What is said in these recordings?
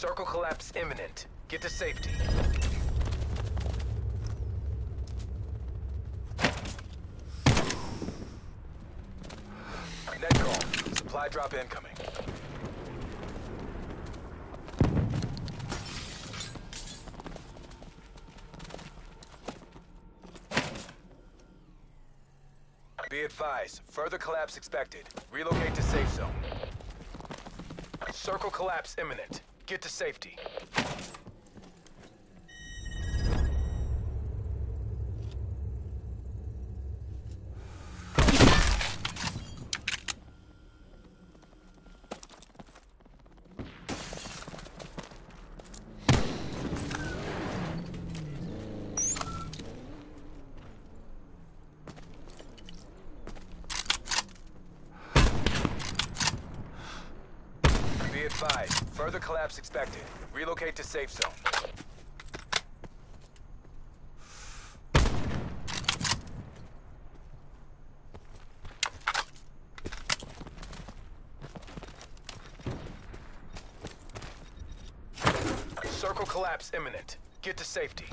Circle collapse imminent. Get to safety. Net call. Supply drop incoming. Be advised, further collapse expected. Relocate to safe zone. Circle collapse imminent. Get to safety. Further collapse expected. Relocate to safe zone. Circle collapse imminent. Get to safety.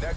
Net